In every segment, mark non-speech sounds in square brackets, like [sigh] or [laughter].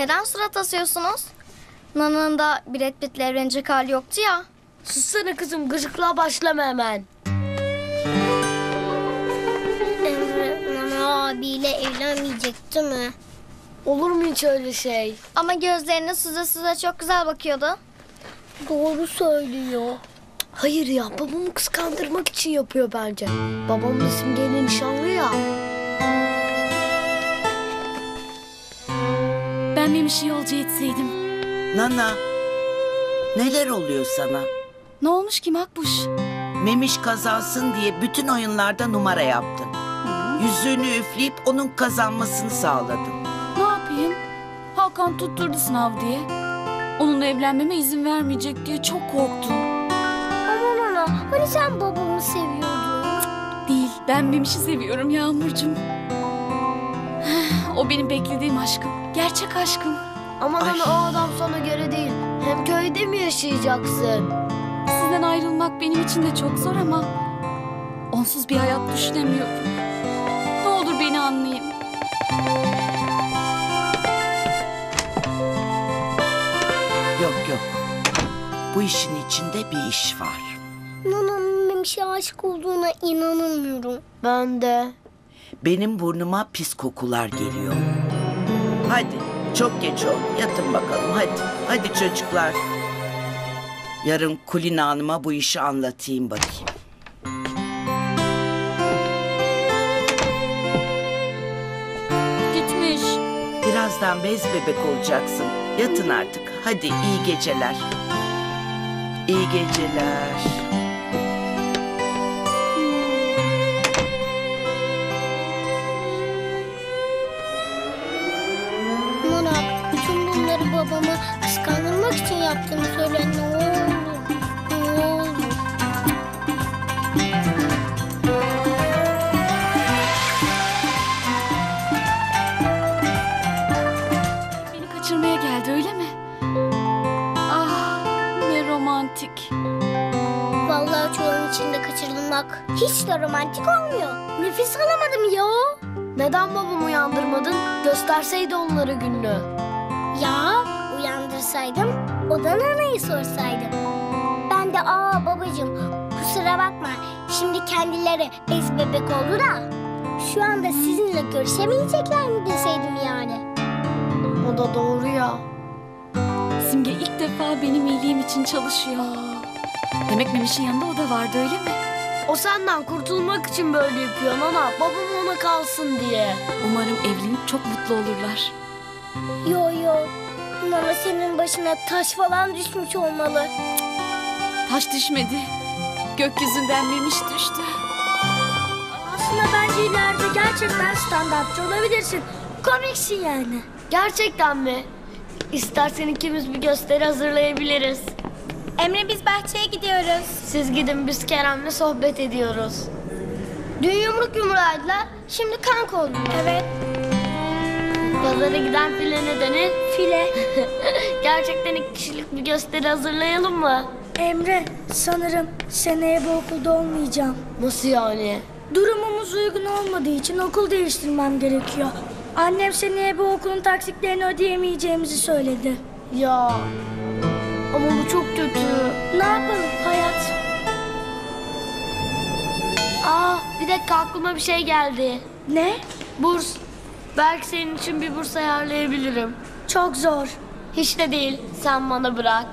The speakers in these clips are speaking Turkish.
Neden surat asıyorsunuz? Nana'nın da Brad Pitt'le evlenecek hali yoktu ya. Sussana kızım gıcıklığa başlama hemen. Emre Nana abiyle evlenmeyecekti mi? Olur mu hiç öyle şey? Ama gözlerini süze süze çok güzel bakıyordu. Doğru söylüyor. Hayır ya babamı kıskandırmak için yapıyor bence. Babam da Simge'yle nişanlı ya. Ben Memiş'i yolcu etseydim. Nana, neler oluyor sana? Ne olmuş ki Makbuş? Memiş kazansın diye bütün oyunlarda numara yaptın. Yüzüğünü üfleyip onun kazanmasını sağladın. Ne yapayım? Hakan tutturdu sınav diye. Onunla evlenmeme izin vermeyecek diye çok korktum. Ama Nana hani sen babamı seviyordun? Değil, ben Memiş'i seviyorum Yağmurcuğum. [sighs] O benim beklediğim aşkım. Gerçek aşkım. Ama Ay. lan o adam sana göre değil. Hem köyde mi yaşayacaksın? Sizden ayrılmak benim için de çok zor ama... ...onsuz bir hayat düşünemiyorum. Ne olur beni anlayın. Yok yok. Bu işin içinde bir iş var. Nana'nın Memiş'e aşık olduğuna inanamıyorum. Ben de. Benim burnuma pis kokular geliyor. Hadi çok geç oldu. Yatın bakalım hadi. Hadi çocuklar. Yarın Kulina Hanım'a bu işi anlatayım bakayım. Gitmiş. Birazdan bez bebek olacaksın. Yatın artık. Hadi iyi geceler. İyi geceler. Gösterseydi onlara gününü. Ya uyandırsaydım o da nanayı sorsaydım. Ben de aa babacığım kusura bakma şimdi kendileri bez bebek oldu da şu anda sizinle görüşemeyecekler mi deseydim yani. O da doğru ya. Simge ilk defa benim iyiliğim için çalışıyor. Demek Memiş'in yanında o da vardı öyle mi? O senden kurtulmak için böyle yapıyor Nana. Babam ona kalsın diye. Umarım evlenip çok mutlu olurlar. Yo yo Nana senin başına taş falan düşmüş olmalı. Taş düşmedi. Gökyüzünden Memiş düştü. Aslında bence ileride gerçekten standartçı olabilirsin. Komiksin yani. Gerçekten mi? İstersen ikimiz bir gösteri hazırlayabiliriz. Emre biz bahçeye gidiyoruz. Siz gidin biz Kerem'le sohbet ediyoruz. Dün yumruk yumruğaydılar. Şimdi kanka oldular. Evet. Pazara giden file ne denir? File. [laughs] Gerçekten iki kişilik bir gösteri hazırlayalım mı? Emre sanırım seneye bu okulda olmayacağım. Nasıl yani? Durumumuz uygun olmadığı için okul değiştirmem gerekiyor. Annem seneye bu okulun taksitlerini ödeyemeyeceğimizi söyledi. Ya ama bu çok kötü. Ne yapalım hayat? Aa dakika aklıma bir şey geldi. Ne? Burs. Belki senin için bir burs ayarlayabilirim. Çok zor. Hiç de değil. Sen bana bırak.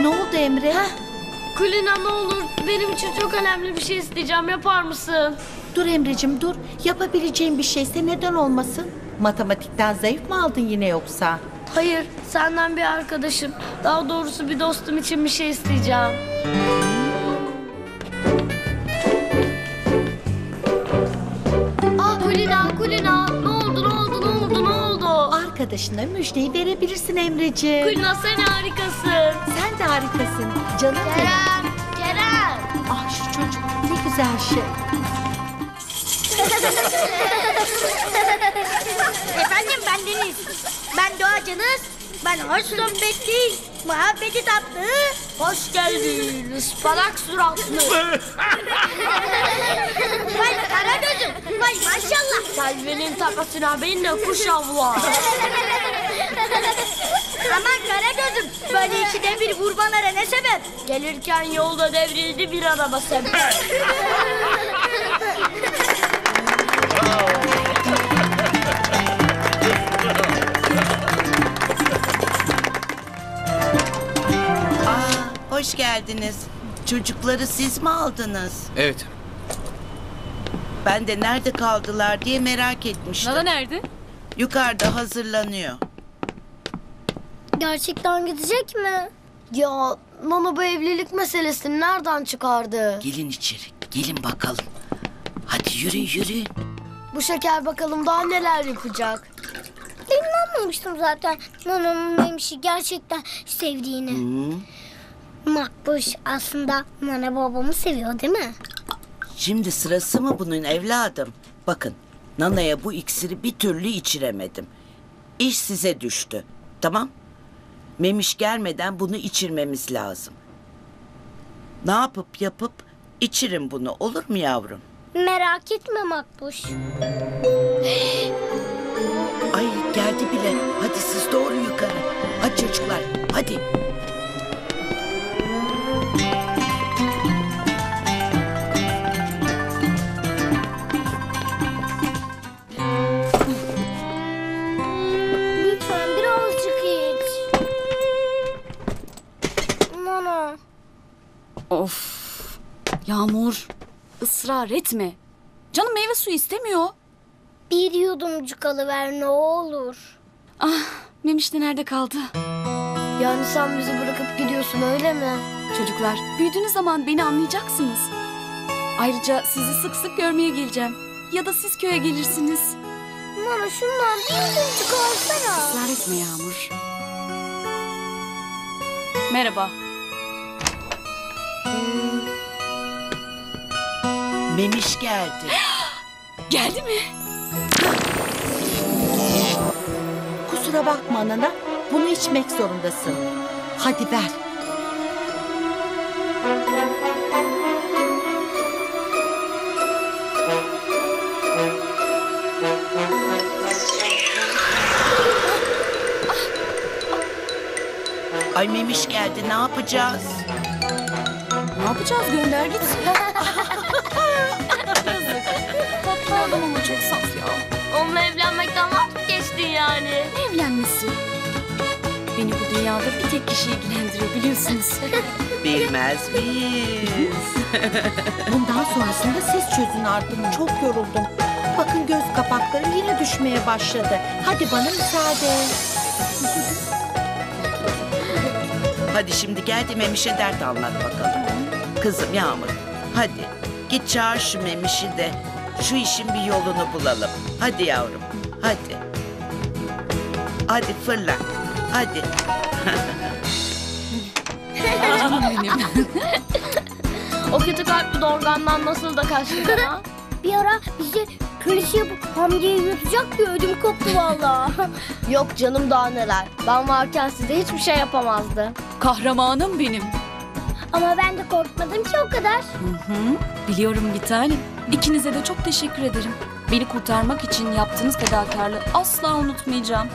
Ne oldu Emre? Kulina ne olur benim için çok önemli bir şey isteyeceğim. Yapar mısın? Dur Emre'cim dur. Yapabileceğin bir şeyse neden olmasın? Matematikten zayıf mı aldın yine yoksa? Hayır, senden bir arkadaşım. Daha doğrusu bir dostum için bir şey isteyeceğim. Aa Kulina, Kulina. Ne oldu, ne oldu, ne oldu, ne oldu? Arkadaşına müjdeyi verebilirsin Emre'ciğim. Kulina sen harikasın. Sen de harikasın. Canım benim. Kerem, Kerem. Ah şu çocuk ne güzel şey. [laughs] Efendim ben Deniz. Ben doğacınız. Ben hoş sohbeti, muhabbeti tatlı, Hoş geldin ıspanak suratlı. [laughs] Vay Karagöz'üm. Vay maşallah. Selvi'nin takasına de kuş avla. [laughs] Aman Karagöz'üm. Böyle ikide bir kurbanlara ne sebep? Gelirken yolda devrildi bir araba sebep. [laughs] hoş geldiniz. Çocukları siz mi aldınız? Evet. Ben de nerede kaldılar diye merak etmiştim. Nana nerede? Yukarıda hazırlanıyor. Gerçekten gidecek mi? Ya Nana bu evlilik meselesini nereden çıkardı? Gelin içeri. Gelin bakalım. Hadi yürüyün yürüyün. Bu şeker bakalım daha neler yapacak. İnanmamıştım zaten Nana'nın Memiş'i gerçekten sevdiğini. Hı. Makbuş aslında Nana babamı seviyor değil mi? Şimdi sırası mı bunun evladım? Bakın Nana'ya bu iksiri bir türlü içiremedim. İş size düştü. Tamam? Memiş gelmeden bunu içirmemiz lazım. Ne yapıp yapıp içirin bunu olur mu yavrum? Merak etme Makbuş. [gasps] Ay geldi bile. Hadi siz doğru yukarı. Hadi çocuklar hadi. Israr etme. Canım meyve suyu istemiyor. Bir yudumcuk alıver ne olur. Ah Memiş de nerede kaldı? Yani sen bizi bırakıp gidiyorsun öyle mi? Çocuklar büyüdüğünüz zaman beni anlayacaksınız. Ayrıca sizi sık sık görmeye geleceğim. Ya da siz köye gelirsiniz. Nana şundan bir yudumcuk alsana. Israr etme Yağmur. Merhaba. Memiş geldi. [gasps] Geldi mi? Kusura bakma Nana. Bunu içmek zorundasın. Hadi ver. Ay Memiş geldi ne yapacağız? Ne yapacağız gönder gitsin. [laughs] Yazık. Tatlı adam ama çok saf ya. Onunla evlenmekten vazgeçtin yani. Ne evlenmesi? Beni bu dünyada bir tek kişi ilgilendiriyor biliyorsunuz. [laughs] Bilmez miyiz? [laughs] Bundan sonrasında siz çözün artık. Çok yoruldum. Bakın göz kapakları yine düşmeye başladı. Hadi bana müsaade. Hadi şimdi gel de Memiş'e dert anlat bakalım. Kızım Yağmur hadi git çağır şu Memiş'i de şu işin bir yolunu bulalım. Hadi yavrum hadi. Hadi fırla hadi. O kötü kalpli dorgandan nasıl da kaçtı [laughs] ha? Bir ara bizi kölesi yapıp Hamdi'ye yutacak diye ödüm koptu valla. Yok canım daha neler. Ben varken size hiçbir şey yapamazdı. Kahramanım benim. Ama ben de korkmadım ki o kadar. Hı, biliyorum bir tanem. İkinize de çok teşekkür ederim. Beni kurtarmak için yaptığınız fedakarlığı asla unutmayacağım.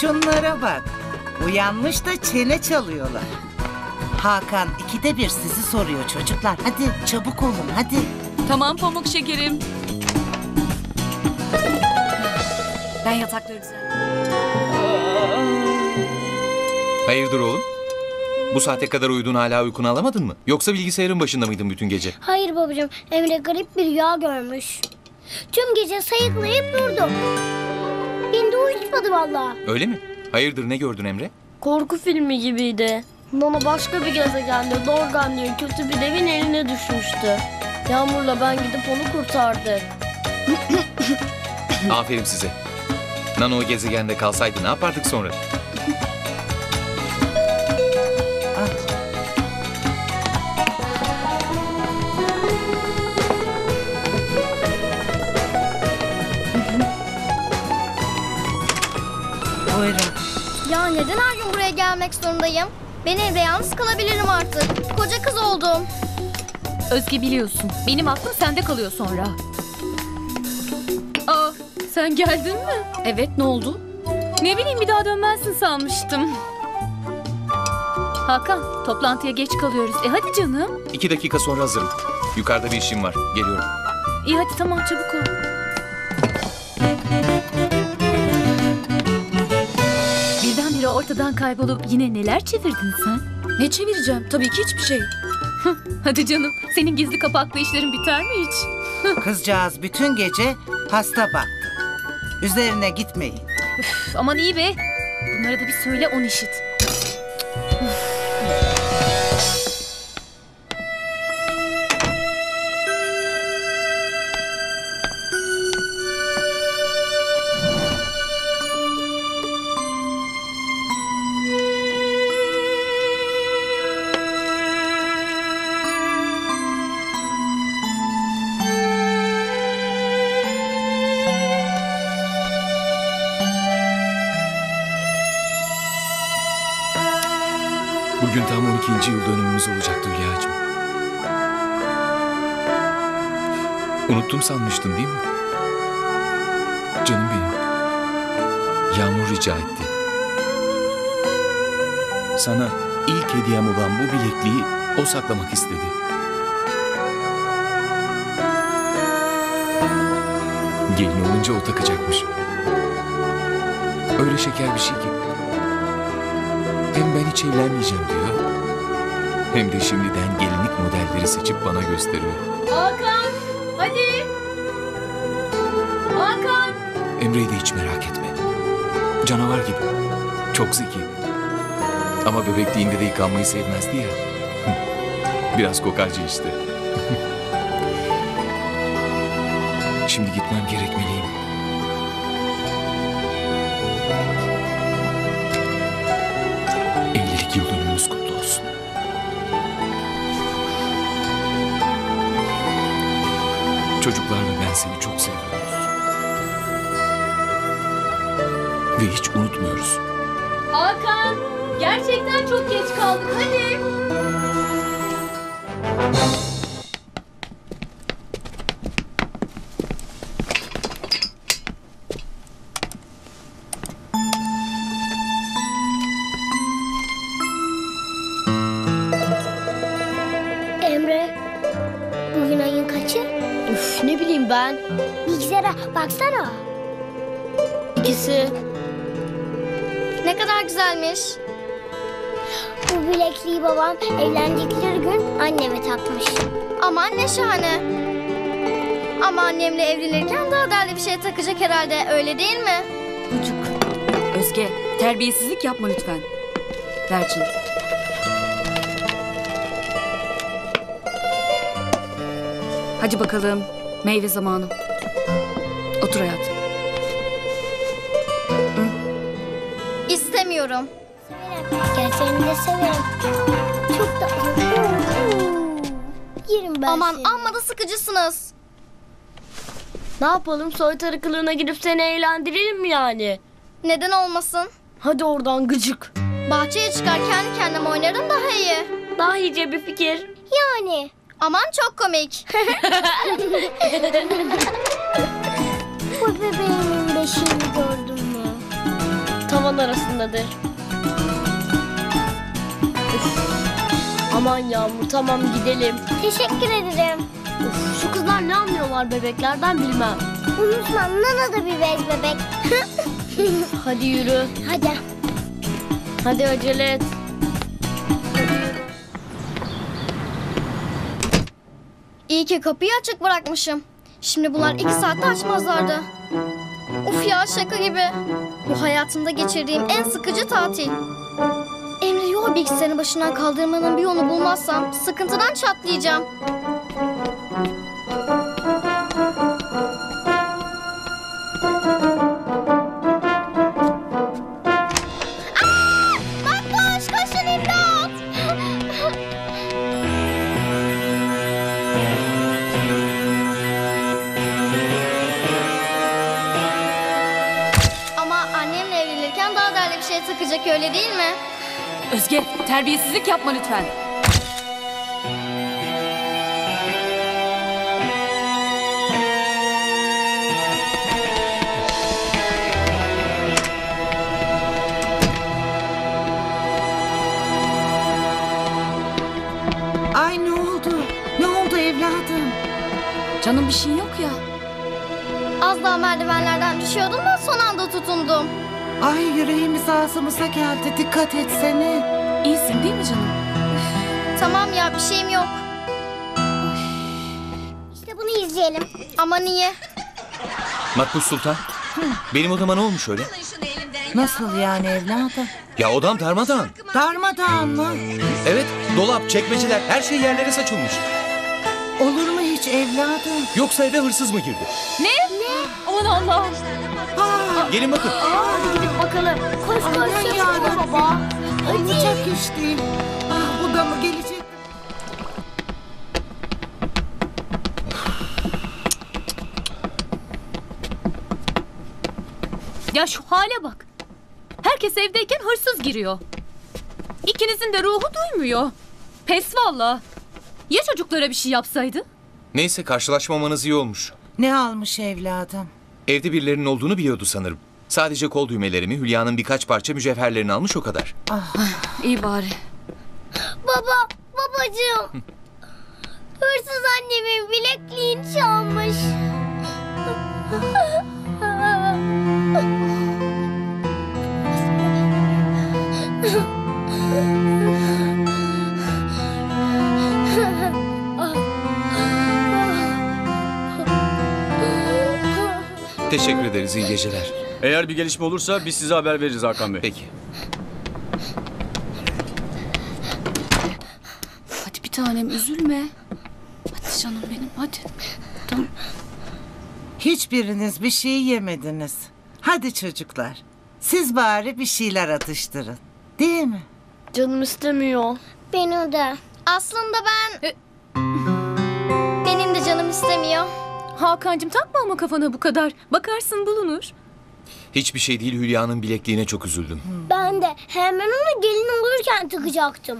Şunlara bak. Uyanmış da çene çalıyorlar. Hakan ikide bir sizi soruyor çocuklar. Hadi çabuk olun hadi. Tamam pamuk şekerim. Ben yatakları düzenleyeyim. Hayırdır oğlum? Bu saate kadar uyudun hala uykunu alamadın mı? Yoksa bilgisayarın başında mıydın bütün gece? Hayır babacığım Emre garip bir rüya görmüş. Tüm gece sayıklayıp durdu. Beni de uyutmadı valla. Öyle mi? Hayırdır ne gördün Emre? Korku filmi gibiydi. Nana başka bir gezegende Dorgan diye kötü bir devin eline düşmüştü. Yağmur'la ben gidip onu kurtardık. [coughs] Aferin size. Nano o gezegende kalsaydı ne yapardık sonra? Gelmek zorundayım? Ben evde yalnız kalabilirim artık. Koca kız oldum. Özge biliyorsun. Benim aklım sende kalıyor sonra. Aa, sen geldin mi? Evet, ne oldu? Ne bileyim bir daha dönmezsin sanmıştım. Hakan, toplantıya geç kalıyoruz. E hadi canım. İki dakika sonra hazırım. Yukarıda bir işim var. Geliyorum. İyi hadi tamam çabuk ol. Ortadan kaybolup yine neler çevirdin sen? Ne çevireceğim? Tabii ki hiçbir şey. hadi canım, senin gizli kapaklı işlerin biter mi hiç? Kızcağız bütün gece hasta baktı. Üzerine gitmeyin. Üf, aman iyi be. Bunlara da bir söyle on işit. Bugün tam 12. yıl dönümümüz olacaktı Hülya'cığım. Unuttum sanmıştın değil mi? Canım benim. Yağmur rica etti. Sana ilk hediyem olan bu bilekliği o saklamak istedi. Gelin olunca o takacakmış. Öyle şeker bir şey ki. Hem ben hiç evlenmeyeceğim diyor. Hem de şimdiden gelinlik modelleri seçip bana gösteriyor. Hakan, hadi. Hakan. Emre'yi de hiç merak etme. Canavar gibi. Çok zeki. Ama bebekliğinde de yıkanmayı sevmezdi ya. [laughs] Biraz kokarcı işte. [laughs] Şimdi gitmem gerekmeliyim. Seni çok seviyoruz. Ve hiç unutmuyoruz. Hakan, gerçekten çok geç kaldık. Hadi. Evlendikleri gün anneme takmış. Aman ne şahane. Ama annemle evlenirken daha değerli bir şey takacak herhalde öyle değil mi? Çocuk. Özge, terbiyesizlik yapma lütfen. Ver canım. Hadi bakalım. Meyve zamanı. Otur hayatım. İstemiyorum. Gerçeğini de severim. Çok da... Yerim ben Aman seni. amma da sıkıcısınız. Ne yapalım soytarı kılığına girip seni eğlendirelim mi yani? Neden olmasın? Hadi oradan gıcık. Bahçeye çıkar kendi kendime oynarım daha iyi. Daha iyice bir fikir. Yani. Aman çok komik. [laughs] [laughs] Bu bebeğimin beşiğini gördün mü? Tavan arasındadır. Üf. Aman Yağmur tamam gidelim. Teşekkür ederim. Uf, şu kızlar ne anlıyorlar bebeklerden bilmem. Unutma Nana da bir bez bebek. [laughs] Hadi yürü. Hadi. Hadi acele et. İyi ki kapıyı açık bırakmışım. Şimdi bunlar iki saatte açmazlardı. Uf ya şaka gibi. Bu hayatımda geçirdiğim en sıkıcı tatil. Emre'yi o bilgisayarın başından kaldırmanın bir yolunu bulmazsam sıkıntıdan çatlayacağım. Özge terbiyesizlik yapma lütfen. Ay ne oldu? Ne oldu evladım? Canım bir şey yok ya. Az daha merdivenlerden düşüyordum da son anda tutundum. Ay yüreğimiz ağzımıza geldi. Dikkat etsene. İyisin değil mi canım? Tamam ya bir şeyim yok. İşte bunu izleyelim. Ama niye? Makbuş Sultan. Benim odama ne olmuş öyle? Nasıl yani evladım? Ya odam darmadağın. Darmadağın mı? Evet dolap, çekmeceler her şey yerlere saçılmış. Olur mu hiç evladım? Yoksa eve hırsız mı girdi? Aman Allah'ım. Gelin bakın. Bakalım. Koş koş Aman koş yarabbim. baba. Olacak iş değil. Ah bu da mı gelecek? Ya şu hale bak. Herkes evdeyken hırsız giriyor. İkinizin de ruhu duymuyor. Pes valla. Ya çocuklara bir şey yapsaydı? Neyse karşılaşmamanız iyi olmuş. Ne almış evladım? Evde birilerinin olduğunu biliyordu sanırım. Sadece kol düğmelerimi, Hülya'nın birkaç parça mücevherlerini almış o kadar. İyi bari. Baba, babacığım. Hırsız annemin bilekliğini çalmış. Teşekkür ederiz, iyi geceler. Eğer bir gelişme olursa biz size haber veririz Hakan Bey. Peki. Hadi bir tanem üzülme. Hadi canım benim hadi. Hiçbiriniz bir şey yemediniz. Hadi çocuklar. Siz bari bir şeyler atıştırın. Değil mi? Canım istemiyor. Beni de. Aslında ben... E- Benim de canım istemiyor. Hakan'cığım takma ama kafana bu kadar. Bakarsın bulunur. Hiçbir şey değil Hülya'nın bilekliğine çok üzüldüm. Ben de hemen onu gelin olurken takacaktım.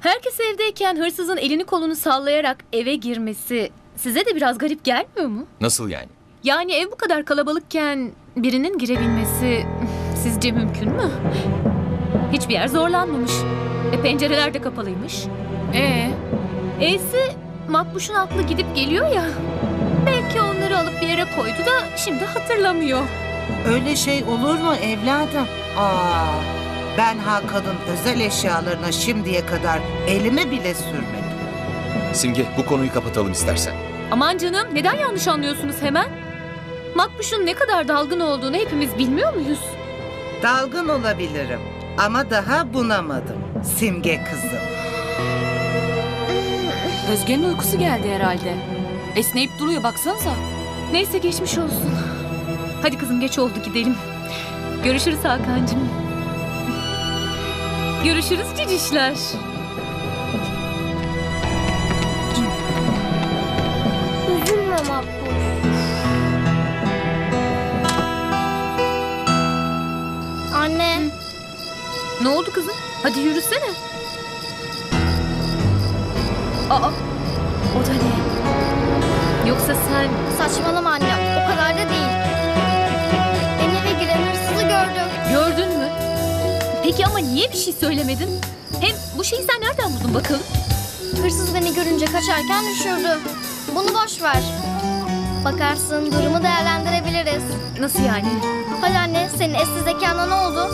Herkes evdeyken hırsızın elini kolunu sallayarak eve girmesi size de biraz garip gelmiyor mu? Nasıl yani? Yani ev bu kadar kalabalıkken birinin girebilmesi [laughs] sizce mümkün mü? Hiçbir yer zorlanmamış. E pencereler de kapalıymış. Ee? E'si Makbuş'un aklı gidip geliyor ya. Belki onları alıp bir yere koydu da şimdi hatırlamıyor. Öyle şey olur mu evladım? Aa, ben Hakan'ın özel eşyalarına şimdiye kadar elimi bile sürmedim. Simge bu konuyu kapatalım istersen. Aman canım neden yanlış anlıyorsunuz hemen? Makbuş'un ne kadar dalgın olduğunu hepimiz bilmiyor muyuz? Dalgın olabilirim ama daha bunamadım. Simge kızım. Özge'nin uykusu geldi herhalde. Esneyip duruyor baksanıza. Neyse geçmiş olsun. Hadi kızım geç oldu gidelim. Görüşürüz Hakan'cığım. Görüşürüz cicişler. Üzülme Makbul. Anne. Ne oldu kızım? Hadi yürüsene. Aa, o da ne? Yoksa sen Saçmalama anne. Niye bir şey söylemedin? Hem bu şeyi sen nereden buldun bakalım? Hırsız beni görünce kaçarken düşürdü. Bunu boş ver. Bakarsın durumu değerlendirebiliriz. Nasıl yani? Hadi anne senin eski zekana ne oldu?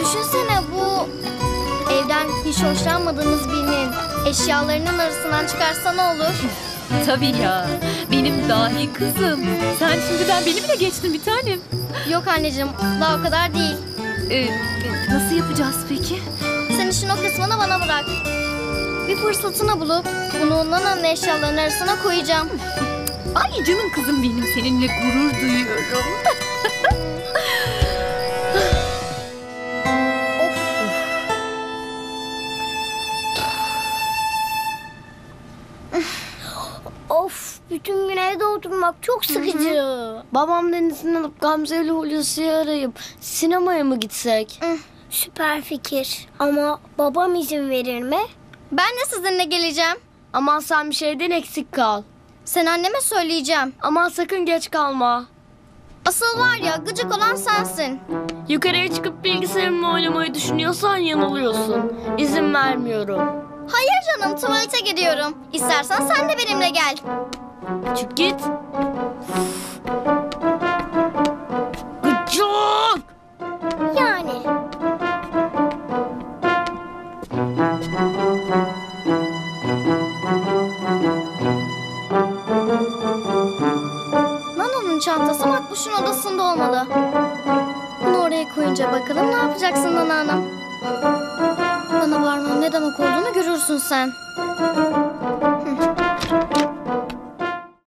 Düşünsene bu evden hiç hoşlanmadığımız birinin eşyalarının arasından çıkarsa ne olur? [laughs] Tabii ya. Benim dahi kızım. Sen şimdiden beni bile geçtin bir tanem. Yok anneciğim daha o kadar değil. Ee, nasıl yapacağız peki? Sen işin o kısmını bana bırak. Bir fırsatını bulup bunu Nana'nın eşyalarının arasına koyacağım. [laughs] Ay canım kızım benim seninle gurur duyuyorum. [laughs] [laughs] Of, bütün gün evde oturmak çok sıkıcı. Babam denizden alıp Gamze ile Hulusi'yi arayıp sinemaya mı gitsek? Süper fikir. Ama babam izin verir mi? Ben de sizinle geleceğim. Aman sen bir şeyden eksik kal. Sen anneme söyleyeceğim. Aman sakın geç kalma. Asıl var ya gıcık olan sensin. Yukarıya çıkıp bilgisayarımla oynamayı düşünüyorsan yanılıyorsun. İzin vermiyorum. Hayır canım tuvalete gidiyorum. İstersen sen de benimle gel. Çık git. Makbuş'un odasında olmalı. Bunu oraya koyunca bakalım ne yapacaksın Hanım. Bana varmam ne demek olduğunu görürsün sen.